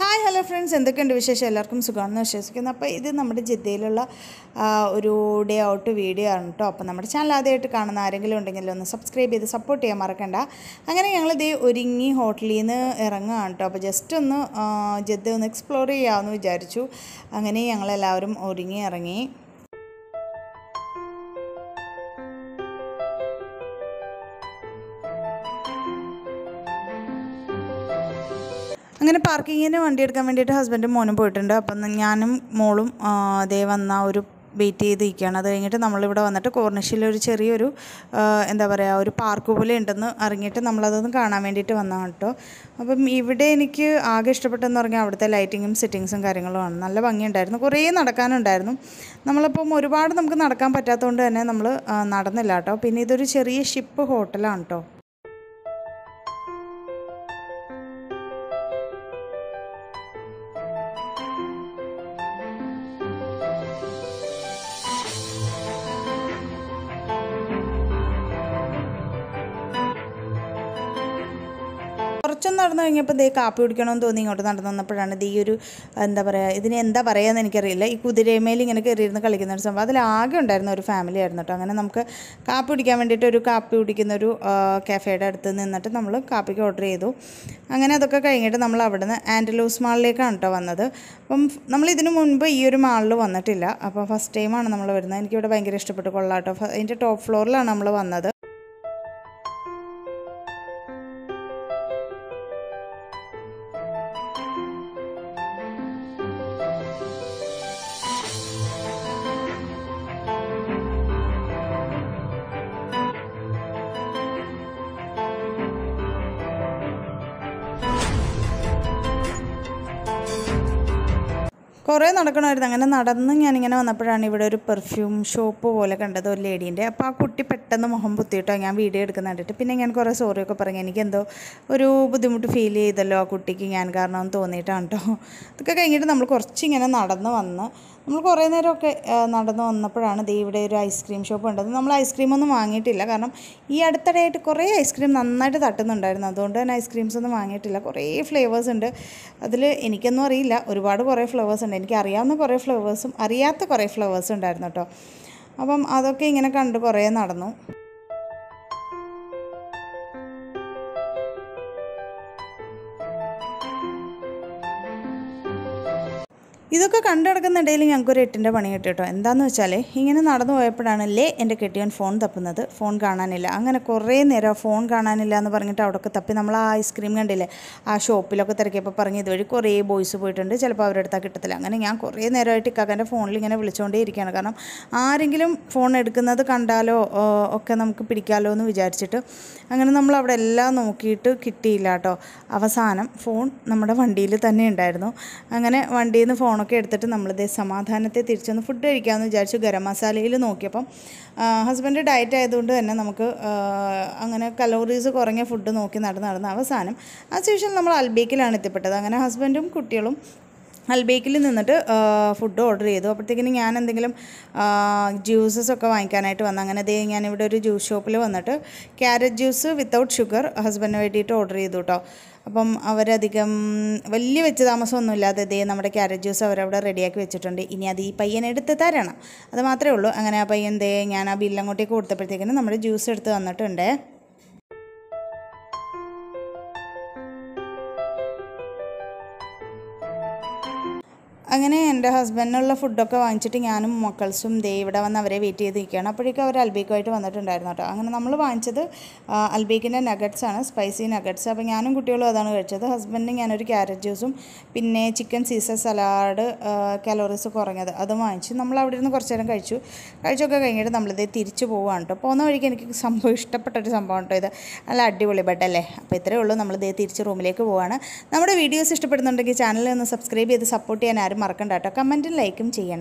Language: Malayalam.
Hi hello friends. എന്തൊക്കെയുണ്ട് വിശേഷം? എല്ലാവർക്കും സുഖമാണെന്ന് വിശ്വസിക്കുന്നു. അപ്പോൾ ഇത് നമ്മുടെ ജിദ്ദയിലുള്ള ഒരു ഡേ ഔട്ട് വീഡിയോ ആണ് കേട്ടോ അപ്പോൾ നമ്മുടെ ചാനൽ ആദ്യമായിട്ട് കാണുന്ന ആരെങ്കിലും ഉണ്ടെങ്കിൽ ഒന്ന് സബ്സ്ക്രൈബ് ചെയ്ത് സപ്പോർട്ട് ചെയ്യാൻ മറക്കണ്ട. അങ്ങനെ ഞങ്ങൾ ഇതേ ഒരുങ്ങി ഹോട്ടലിൽ നിന്ന് ഇറങ്ങുകയാണ് കേട്ടോ അപ്പോൾ ജസ്റ്റ് ഒന്ന് ജിദ്ദ ഒന്ന് എക്സ്പ്ലോർ ചെയ്യാമെന്ന് വിചാരിച്ചു. അങ്ങനെ ഞങ്ങളെല്ലാവരും ഒരുങ്ങി ഇറങ്ങി. അങ്ങനെ പാർക്കിങ്ങിന് വണ്ടി എടുക്കാൻ വേണ്ടിയിട്ട് ഹസ്ബൻഡും മോനും പോയിട്ടുണ്ട്. അപ്പം ഞാനും മോളും അതേ വന്ന ഒരു വെയിറ്റ് ചെയ്ത് ഇരിക്കുകയാണ് അത് കഴിഞ്ഞിട്ട് നമ്മളിവിടെ വന്നിട്ട് കോർണിഷിൽ ഒരു ചെറിയൊരു എന്താ പറയുക ഒരു പാർക്ക് പോലെ ഉണ്ടെന്ന് അറിഞ്ഞിട്ട് നമ്മളതൊന്ന് കാണാൻ വേണ്ടിയിട്ട് വന്നതാണ് കേട്ടോ അപ്പം ഇവിടെ എനിക്ക് ആകെ ഇഷ്ടപ്പെട്ടെന്ന് പറഞ്ഞാൽ അവിടുത്തെ ലൈറ്റിങ്ങും സെറ്റിങ്സും കാര്യങ്ങളുമാണ് നല്ല ഭംഗിയുണ്ടായിരുന്നു. കുറേ നടക്കാനുണ്ടായിരുന്നു. നമ്മളിപ്പം ഒരുപാട് നമുക്ക് നടക്കാൻ പറ്റാത്തതുകൊണ്ട് തന്നെ നമ്മൾ നടന്നില്ല കേട്ടോ പിന്നെ ഇതൊരു ചെറിയ ഷിപ്പ് ഹോട്ടലാണ് കേട്ടോ കുറച്ചൊന്ന് നടന്നു കഴിഞ്ഞപ്പോൾ ദേ കാപ്പി കുടിക്കണമെന്ന് തോന്നി ഇങ്ങോട്ട് നടന്നു വന്നപ്പോഴാണ് ഇത് ഈ ഒരു എന്താ പറയുക ഇതിന് എന്താ പറയുകയെന്ന് എനിക്കറിയില്ല. ഈ കുതിരമേൽ ഇങ്ങനെ കയറിയിരുന്ന് കളിക്കുന്ന ഒരു സംഭവം. അതിലാകെ ഉണ്ടായിരുന്ന ഒരു ഫാമിലി ആയിരുന്നു കേട്ടോ അങ്ങനെ നമുക്ക് കാപ്പി കുടിക്കാൻ വേണ്ടിയിട്ട് ഒരു കാപ്പി കുടിക്കുന്ന ഒരു കാഫേയുടെ അടുത്ത് നിന്നിട്ട് നമ്മൾ കാപ്പിക്ക് ഓർഡർ ചെയ്തു. അങ്ങനെ അതൊക്കെ കഴിഞ്ഞിട്ട് നമ്മൾ അവിടുന്ന് ആൻഡലൂസ് മാളിലേക്കാണ് കേട്ടോ വന്നത്. അപ്പം നമ്മൾ ഇതിനു മുൻപ് ഈ ഒരു മാളിൽ വന്നിട്ടില്ല. അപ്പോൾ ഫസ്റ്റ് ടൈമാണ് നമ്മൾ വരുന്നത്. എനിക്കിവിടെ ഭയങ്കര ഇഷ്ടപ്പെട്ടു. കേട്ടോ അതിന്റെ ടോപ്പ് ഫ്ലോറിലാണ് നമ്മൾ വന്നത്. കുറേ നടക്കണമായിരുന്നു. അങ്ങനെ നടന്ന് ഞാനിങ്ങനെ വന്നപ്പോഴാണ് ഇവിടെ ഒരു പെർഫ്യൂം ഷോപ്പ് പോലെ കണ്ടത് ഒരു ലേഡീന്റെ അപ്പോൾ ആ കുട്ടി പെട്ടെന്ന് മുഖം പുത്തിയിട്ടോ ഞാൻ വീഡിയോ എടുക്കുന്ന കണ്ടിട്ട് പിന്നെ ഞാൻ കുറേ സോറിയൊക്കെ പറഞ്ഞു. എനിക്ക് എന്തോ ഒരു ബുദ്ധിമുട്ട് ഫീൽ ചെയ്തല്ലോ ആ കുട്ടിക്ക് ഞാൻ കാരണം തോന്നിയിട്ടാണ് കേട്ടോ ഇതൊക്കെ കഴിഞ്ഞിട്ട് നമ്മൾ കുറച്ചിങ്ങനെ നടന്ന് വന്ന് നമ്മൾ കുറേ നേരമൊക്കെ നടന്നു വന്നപ്പോഴാണ് ദേ ഇവിടെ ഒരു ഐസ്ക്രീം ഷോപ്പ് ഉണ്ടത് നമ്മൾ ഐസ്ക്രീം ഒന്നും വാങ്ങിയിട്ടില്ല. കാരണം ഈ അടുത്തിടെയായിട്ട് കുറേ ഐസ്ക്രീം നന്നായിട്ട് തട്ടുന്നുണ്ടായിരുന്നു. അതുകൊണ്ട് തന്നെ ഐസ്ക്രീംസ് ഒന്നും വാങ്ങിയിട്ടില്ല. കുറേ ഫ്ലേവേഴ്സ് ഉണ്ട്. അതിൽ എനിക്കൊന്നും അറിയില്ല. ഒരുപാട് കുറേ ഫ്ലേവേഴ്സ് ഉണ്ട്. എനിക്ക് അറിയാവുന്ന കുറേ ഫ്ലേവേഴ്സും അറിയാത്ത കുറേ ഫ്ലേവേഴ്സും ഉണ്ടായിരുന്നു കേട്ടോ. അപ്പം അതൊക്കെ ഇങ്ങനെ കണ്ട് കുറേ നടന്നു. ഇതൊക്കെ കണ്ടു കിടക്കുന്നിടയിൽ ഞങ്ങൾക്കൊരു എട്ടിന്റെ പണി കിട്ടി കേട്ടോ. എന്താണെന്ന് വെച്ചാൽ ഇങ്ങനെ നടന്നു പോയപ്പോഴാണ് ലേ എന്റെ കെട്ടിയൻ ഫോൺ തപ്പുന്നത്. ഫോൺ കാണാനില്ല. അങ്ങനെ കുറേ നേരം ഫോൺ കാണാനില്ല എന്ന് പറഞ്ഞിട്ട് അവിടെയൊക്കെ തപ്പി നമ്മൾ ആ ഐസ്ക്രീം കണ്ടില്ലേ? ആ ഷോപ്പിലൊക്കെ തിരക്കിയപ്പോൾ പറഞ്ഞ് ഇതുവഴി കുറേ ബോയ്സ് പോയിട്ടുണ്ട്. ചിലപ്പോൾ അവരുടെ അടുത്താൽ കിട്ടത്തില്ല. അങ്ങനെ ഞാൻ കുറേ നേരമായിട്ട് ഇക്കാക്കന്റെ ഫോണിൽ ഇങ്ങനെ വിളിച്ചുകൊണ്ടേ ഇരിക്കുകയാണ്. കാരണം ആരെങ്കിലും ഫോൺ എടുക്കുന്നത് കണ്ടാലോ ഒക്കെ നമുക്ക് പിടിക്കാമല്ലോ എന്ന് വിചാരിച്ചിട്ട് അങ്ങനെ നമ്മൾ അവിടെ എല്ലാം നോക്കിയിട്ട് കിട്ടിയില്ല കേട്ടോ. അവസാനം ഫോൺ നമ്മുടെ വണ്ടിയിൽ തന്നെ ഉണ്ടായിരുന്നു. അങ്ങനെ വണ്ടിയിൽ നിന്ന് ഫോണൊക്കെ എടുത്തിട്ട് നമ്മളിത് സമാധാനത്തെ തിരിച്ചൊന്ന് ഫുഡ് കഴിക്കാമെന്ന് വിചാരിച്ചു ഗരം മസാലയിൽ നോക്കിയപ്പം ഹസ്ബൻഡ് ഡയറ്റ് ആയതുകൊണ്ട് തന്നെ നമുക്ക് അങ്ങനെ കലോറീസ് കുറഞ്ഞ ഫുഡ് നോക്കി നടന്ന് നടന്ന് അവസാനം ആ യൂഷ്വൽ നമ്മൾ അൽബേക്കിലാണ് എത്തിപ്പെട്ടത്. അങ്ങനെ ഹസ്ബൻഡും കുട്ടികളും അൽബേക്കിൽ നിന്നിട്ട് ഫുഡ് ഓർഡർ ചെയ്തു. അപ്പോഴത്തേക്കിനും ഞാൻ എന്തെങ്കിലും ജ്യൂസസ് ഒക്കെ വാങ്ങിക്കാനായിട്ട് വന്നു. അങ്ങനെ ദേ ഞാനിവിടെ ഒരു ജ്യൂസ് ഷോപ്പിൽ വന്നിട്ട് ക്യാരറ്റ് ജ്യൂസ് വിത്തൗട്ട് ഷുഗർ ഹസ്ബൻഡിന് വേണ്ടിയിട്ട് ഓർഡർ ചെയ്തു കേട്ടോ അപ്പം അവരധികം വലിയ വെച്ച് താമസമൊന്നുമില്ലാതെ ദേ നമ്മുടെ ക്യാരറ്റ് ജ്യൂസ് അവരവിടെ റെഡിയാക്കി വെച്ചിട്ടുണ്ട്. ഇനി അത് ഈ പയ്യൻ എടുത്ത് തരണം. അത് മാത്രമേ ഉള്ളൂ. അങ്ങനെ ആ പയ്യൻ ദേ ഞാൻ ആ ബില്ലങ്ങോട്ടേക്ക് കൊടുത്തപ്പോഴത്തേക്കിനും നമ്മുടെ ജ്യൂസ് എടുത്ത് തന്നിട്ടുണ്ടേ. അങ്ങനെ എന്റെ ഹസ്ബൻഡിനുള്ള ഫുഡൊക്കെ വാങ്ങിച്ചിട്ട് ഞാനും മക്കൾസും ദേ ഇവിടെ വന്ന് അവരെ വെയിറ്റ് ചെയ്ത് നിൽക്കുകയാണ് അപ്പോഴേക്കും അവർ അൽബീക്കുമായിട്ട് വന്നിട്ടുണ്ടായിരുന്നു കേട്ടോ. അങ്ങനെ നമ്മൾ വാങ്ങിച്ചത് അൽബീക്കിന്റെ നഗറ്റ്സാണ് സ്പൈസി നഗറ്റ്സ് അപ്പോൾ ഞാനും കുട്ടികളും അതാണ് കഴിച്ചത്. ഹസ്ബൻഡിന് ഞാനൊരു ക്യാരറ്റ് ജ്യൂസും പിന്നെ ചിക്കൻ സീസർ സലാഡ് കലോറീസ് കുറഞ്ഞത് അതും വാങ്ങിച്ചു. നമ്മൾ അവിടെ ഇരുന്ന് കുറച്ച് നേരം കഴിച്ചു. കഴിച്ചൊക്കെ കഴിഞ്ഞിട്ട് നമ്മളിത് തിരിച്ചു പോവുകയാണ് കേട്ടോ. പോകുന്ന വഴിക്ക് എനിക്ക് സംഭവം ഇഷ്ടപ്പെട്ട ഒരു സംഭവം കേട്ടോ ഇത്. നല്ല അടിപൊളി ബെഡല്ലേ അപ്പോൾ ഇത്രയേ ഉള്ളൂ. നമ്മളിത് തിരിച്ച് റൂമിലേക്ക് പോവുകയാണ്. നമ്മുടെ വീഡിയോസ് ഇഷ്ടപ്പെടുന്നുണ്ടെങ്കിൽ ചാനലിൽ ഒന്ന് സബ്സ്ക്രൈബ് ചെയ്ത് സപ്പോർട്ട് ചെയ്യാൻ ആരും മറക്കണ്ട കേട്ടോ. കമന്റും ലൈക്കും ചെയ്യണം.